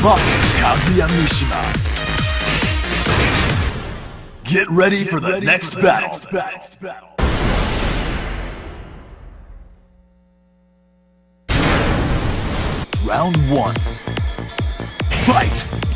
Kazuya Mishima. Get ready for the next battle. Round one. Fight!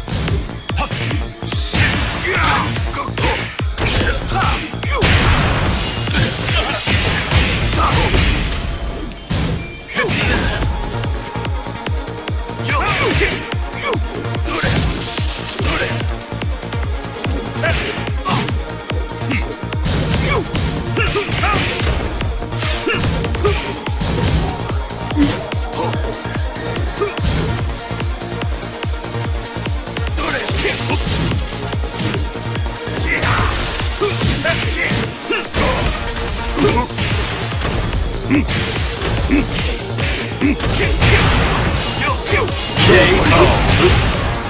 KO.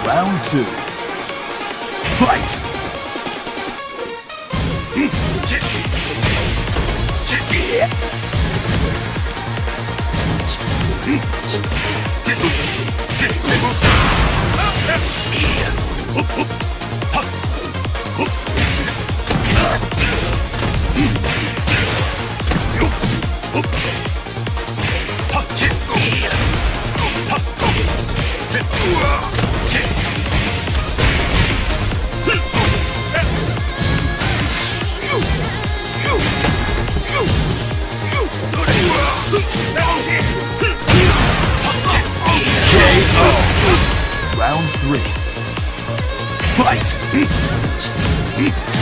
Round two. Fight! KO. Fight! KO.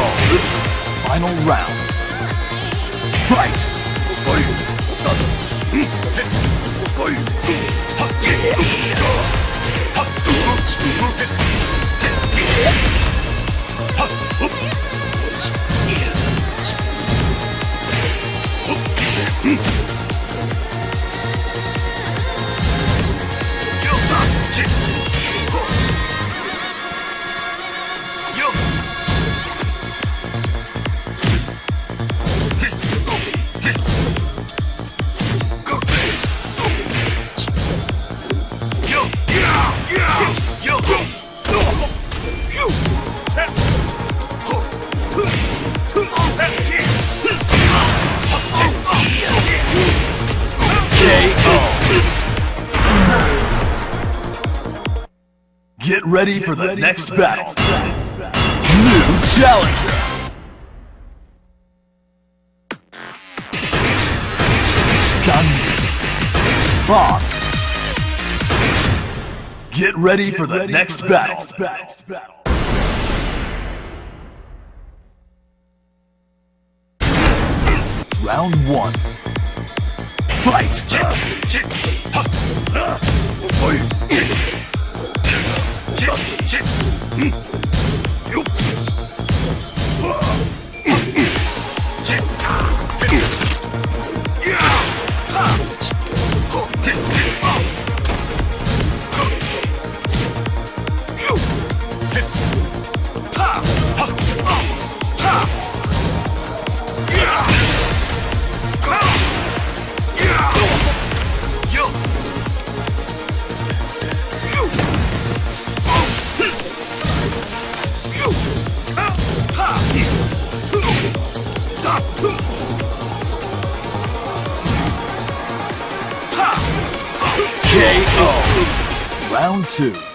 Final round. Fight! KO. Get ready for the next battle. New challenger. Ganryu. Bob. Get ready for the next battle. Round one. Fight! 去去，嗯。two.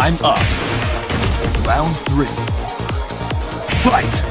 Time up. Round three. Fight!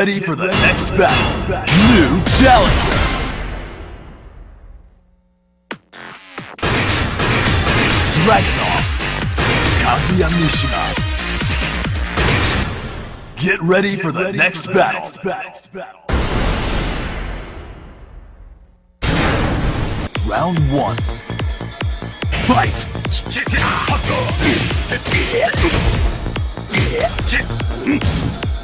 ready for the next battle. New challenger. Dragunov. Kazuya Mishima. Get ready for the next battle. Round one. Fight!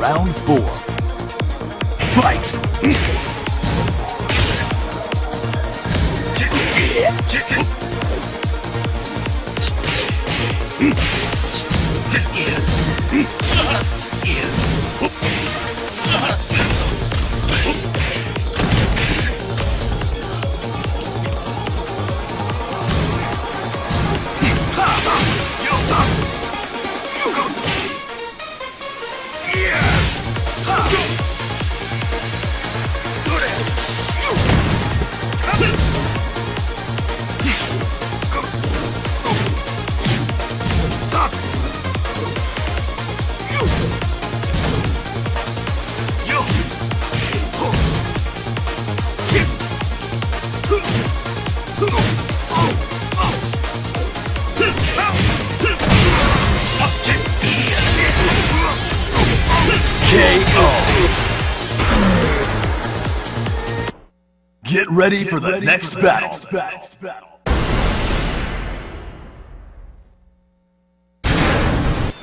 Round four. Fight! Get ready for the next battle.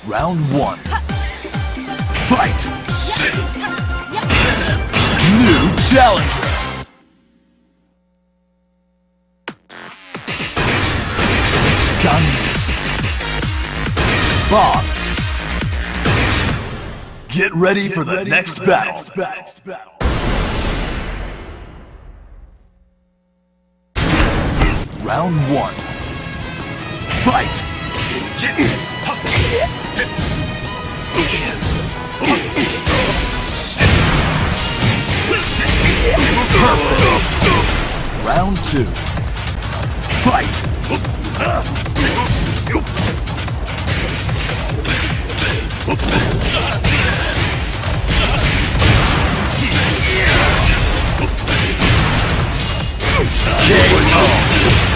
Round one. Fight! New challenger! Ganryu. Bob. Get ready for the next battle. Round one. Fight! Perfect. Round two. Fight! KO.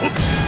Hup!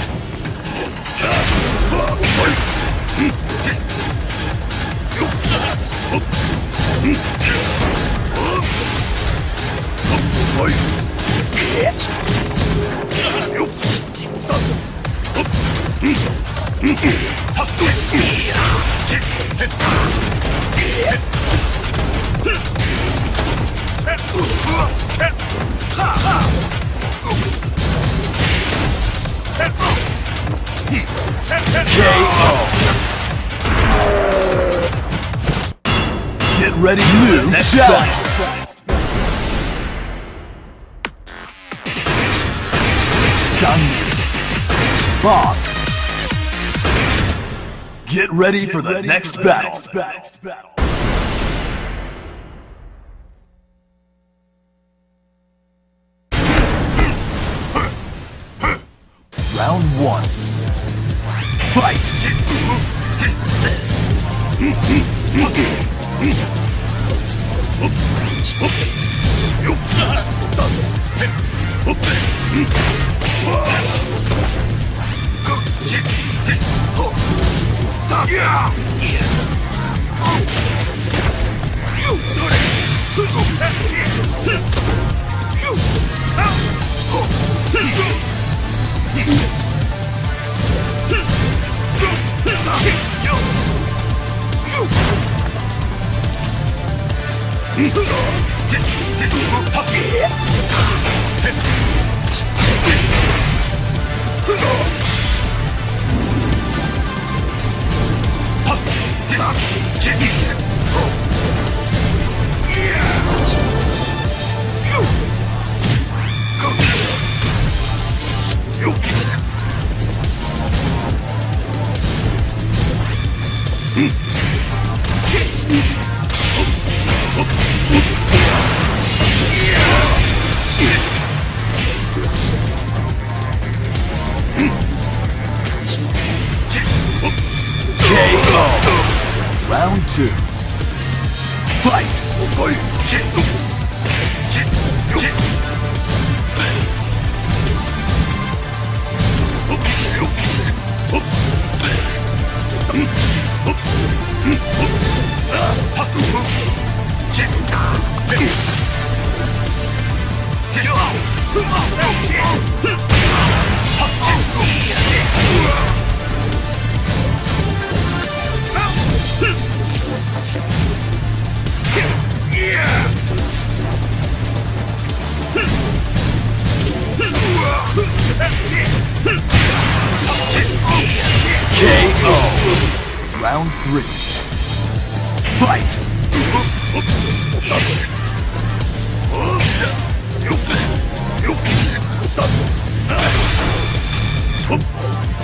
Get ready for the next battle. Round 行くぞ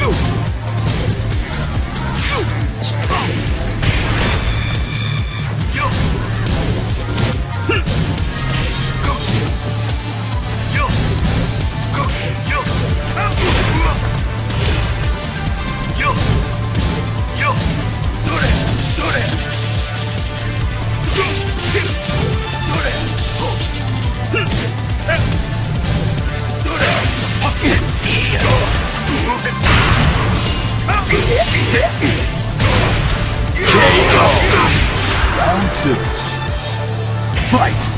KO! Round two. Fight!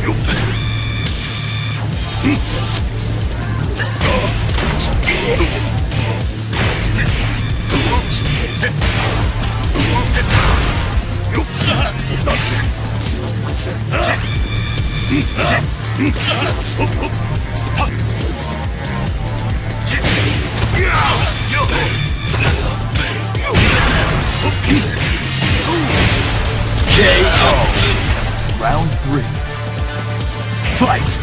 KO! Fight!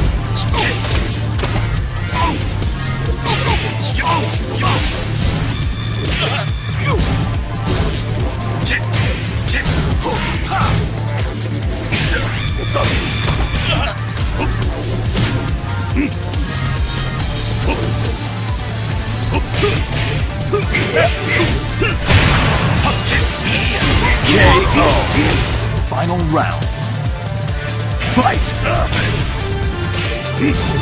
Final round. Fight! KO.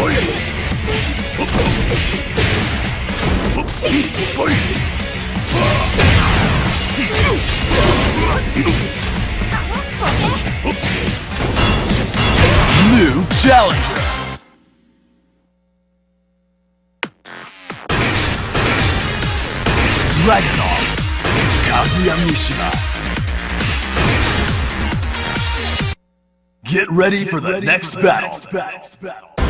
New challenger. Dragunov. Kazuya Mishima. Get ready for the next battle.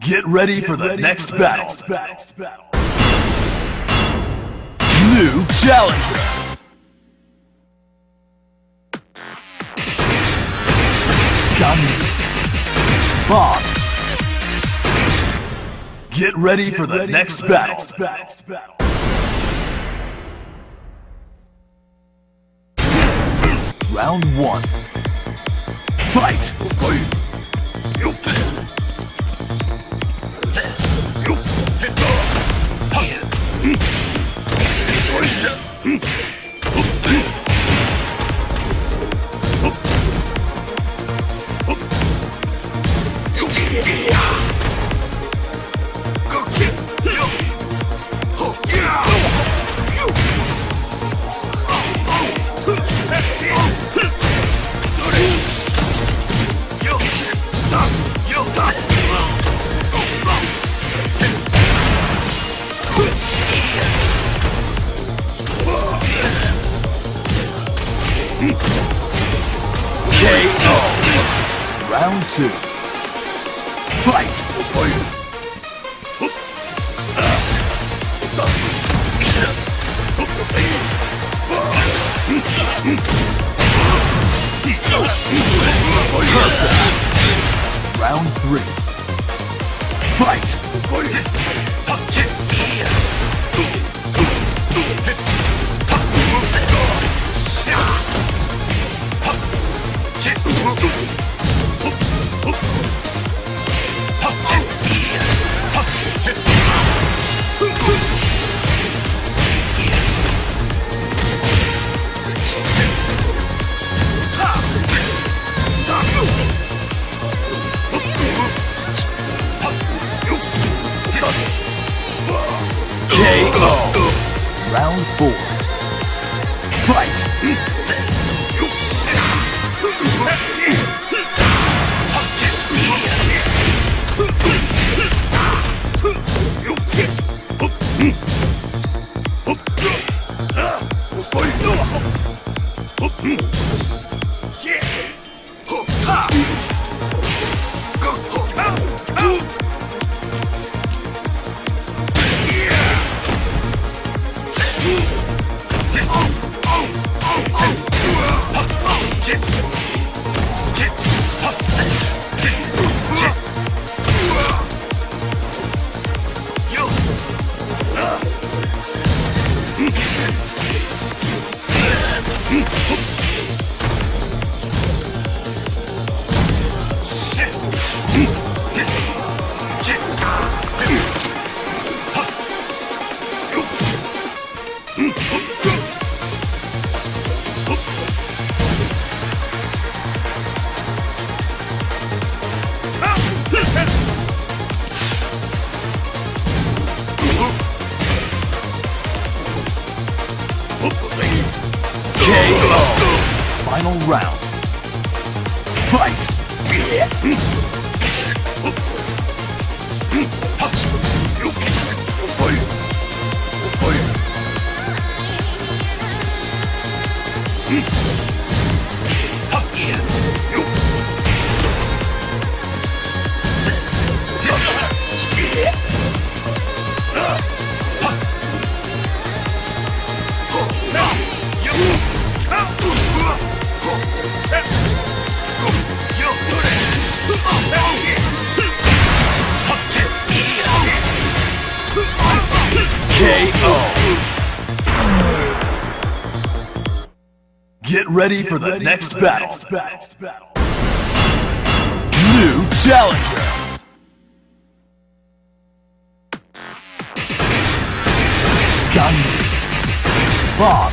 Get ready Get for the, ready next, for the battle. next, battle. New challenger. Dominic. Bob. Get ready Get for the, ready next, for the battle. next battle. Round one. Fight! KO. Round two. Fight! Perfect. Round three. Fight! Get ready for the next battle. New challenger. Ganryu. Bob.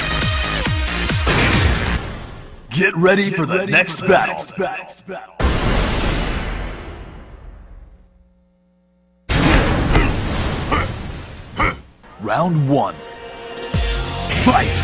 Get ready for the next battle. Round one. Fight!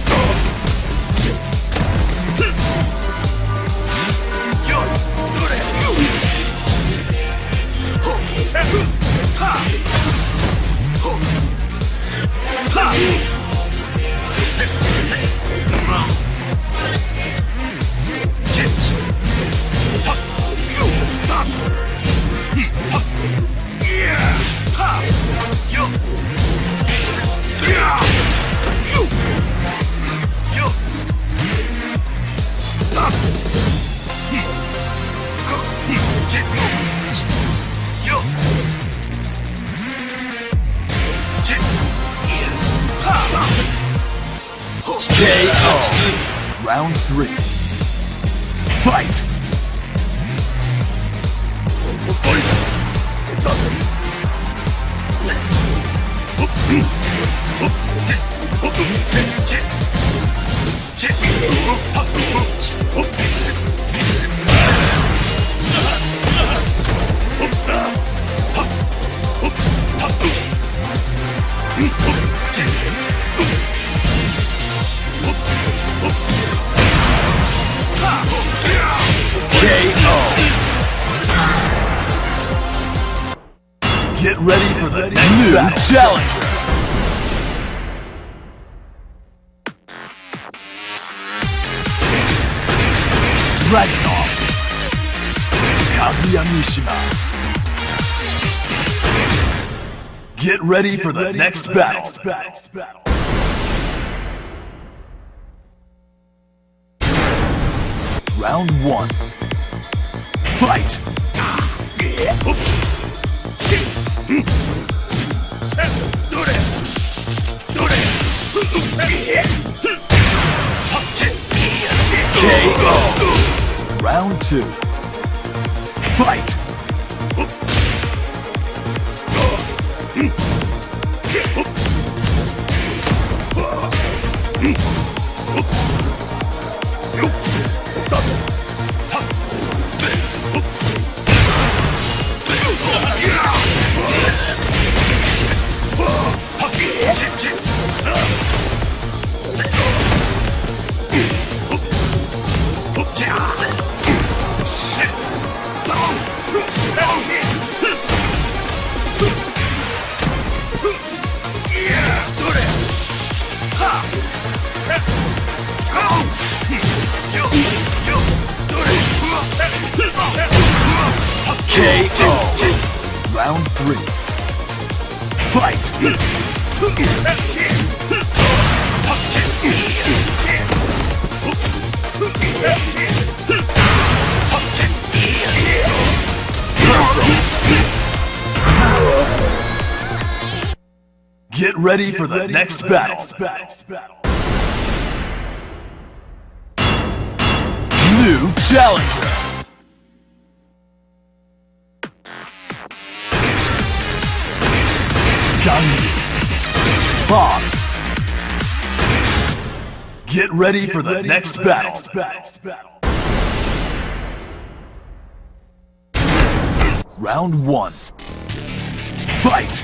Get ready for the next battle. Round one. Fight! KO! Round two. Fight! Get ready for the next battle. New challenger. Ganryu. Bob. Get ready for the next battle. Round one. Fight!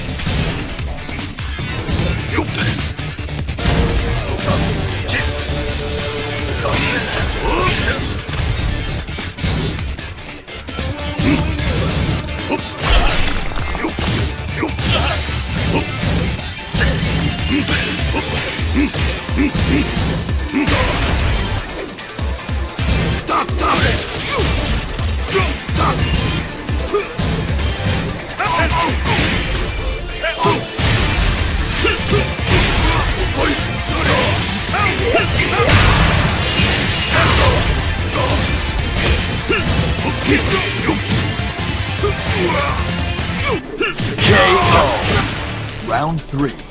Round three.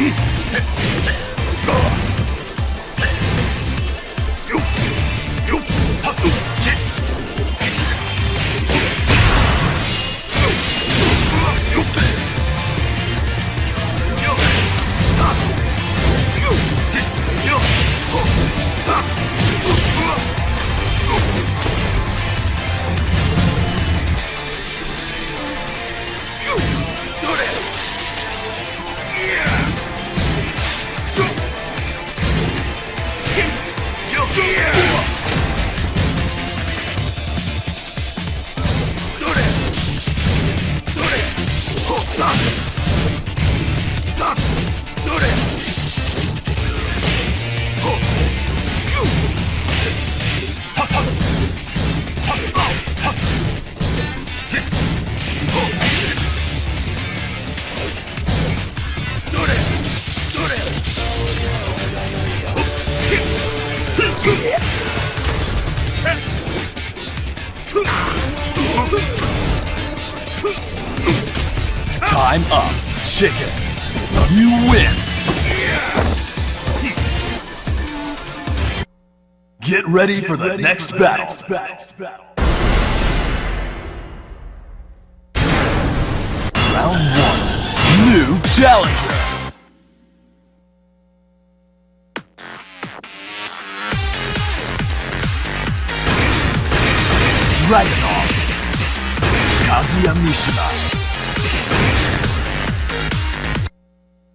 Hmph! Time up. Chicken. You win. Get ready for the next battle. Round one. New challenger. Dragunov. Kazuya Mishima.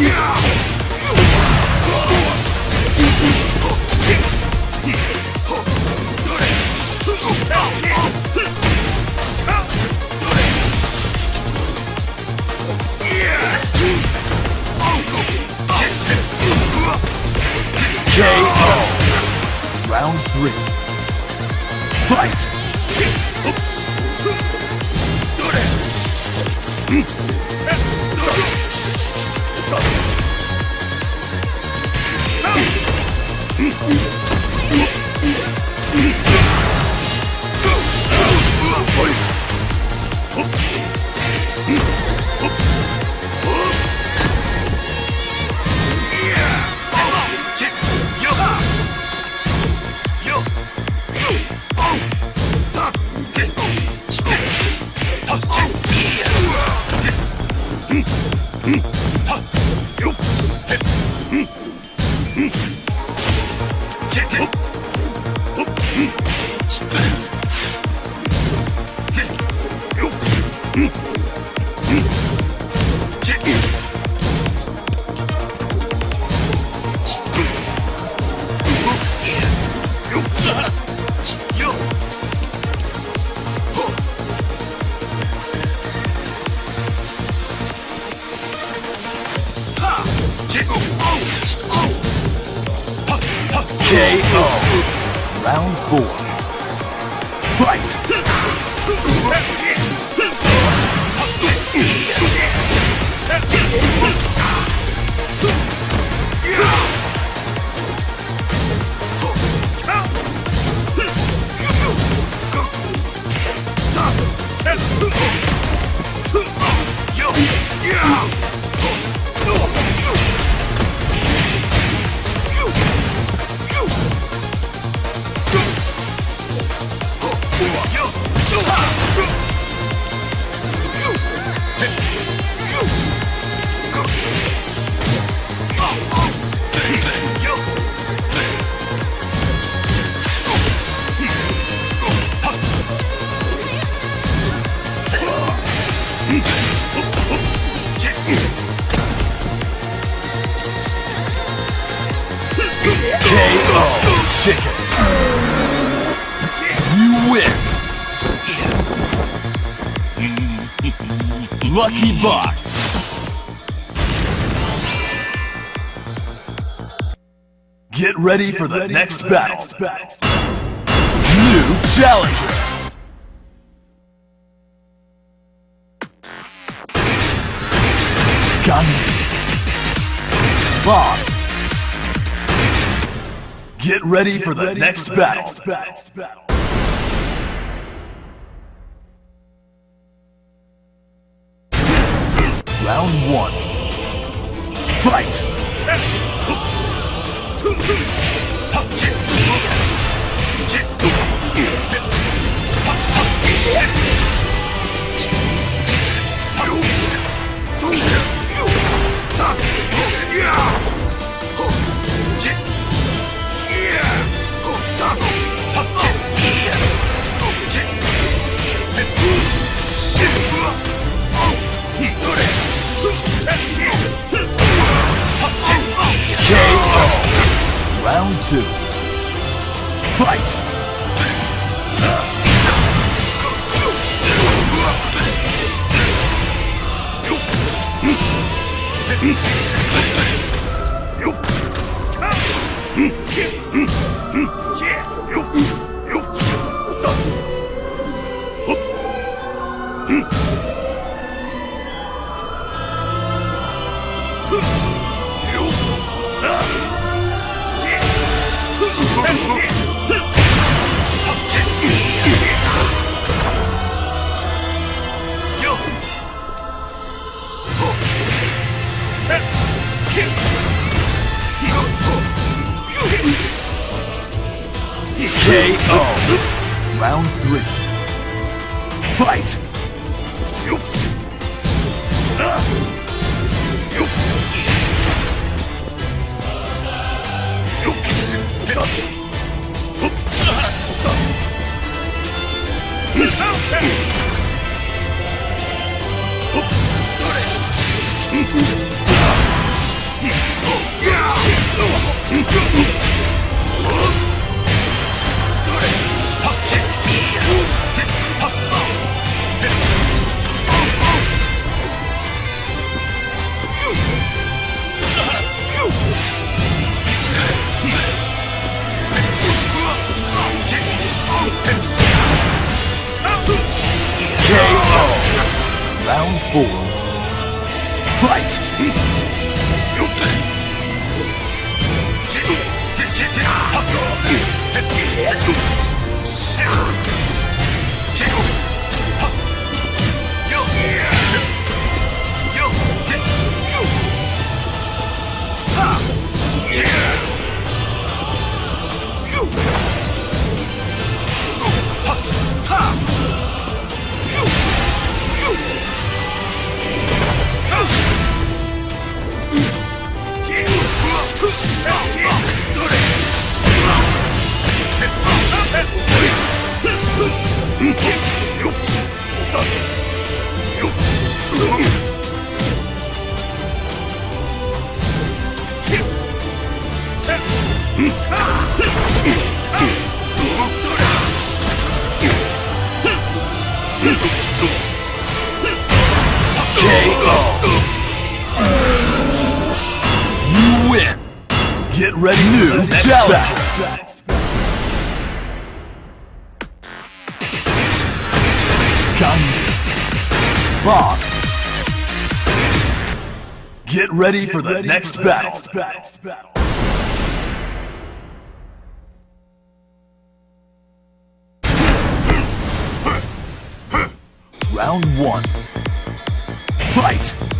KO. Get ready for the next battle. New challenger. Gun. Bob. Get ready for the next battle. Round one. Fight! KO. Two. Fight! Four. Fight! Get ready for the next battle. Round one. Fight!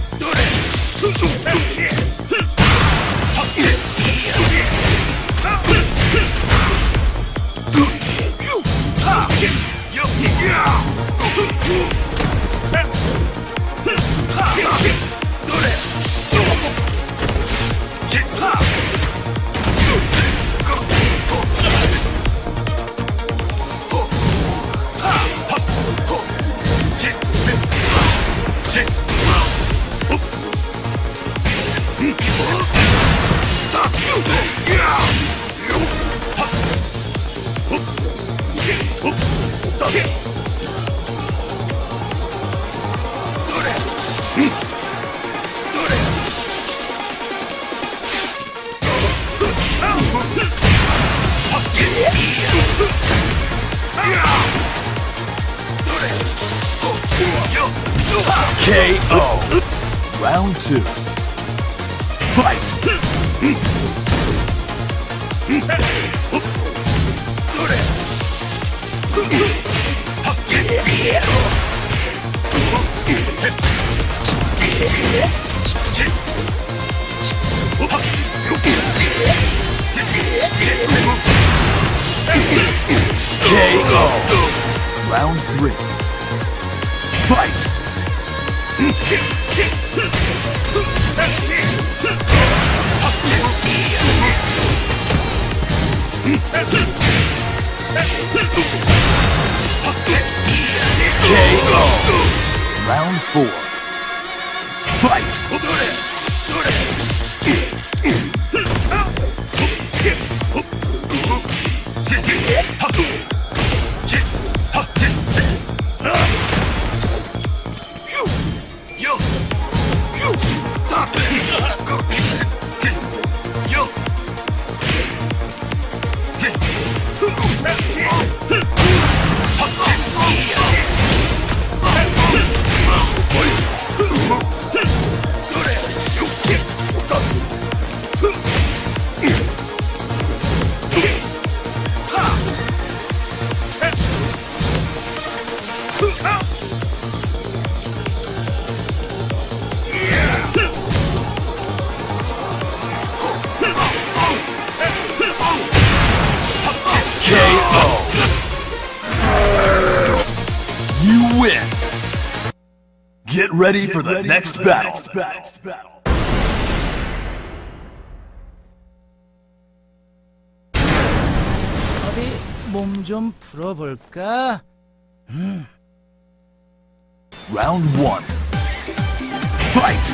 Get ready for the next battle. 어디 몸 좀 풀어볼까? Round one. Fight!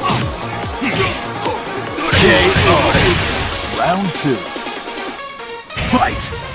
KO. Round two. Fight!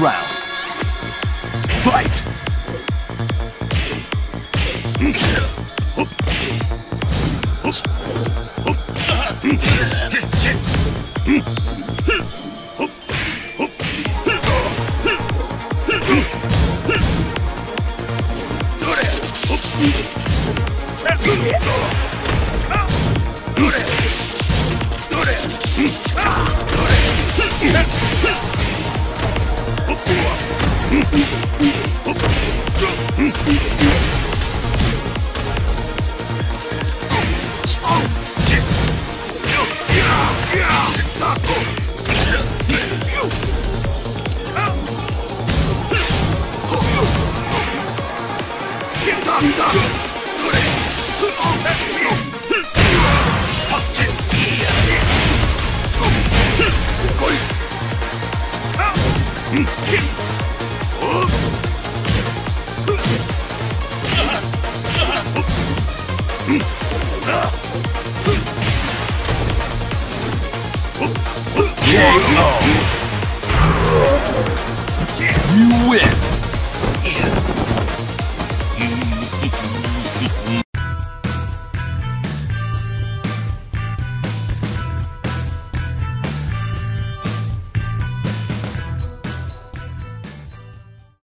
Round. Fight!